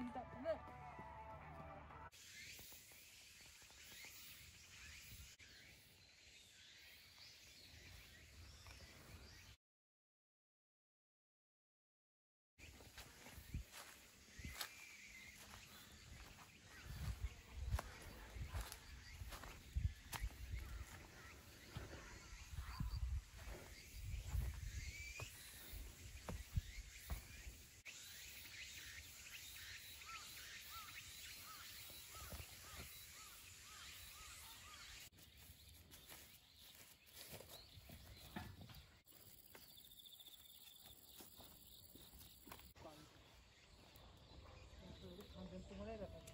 Look. একটু ঘুরে দেখাচ্ছি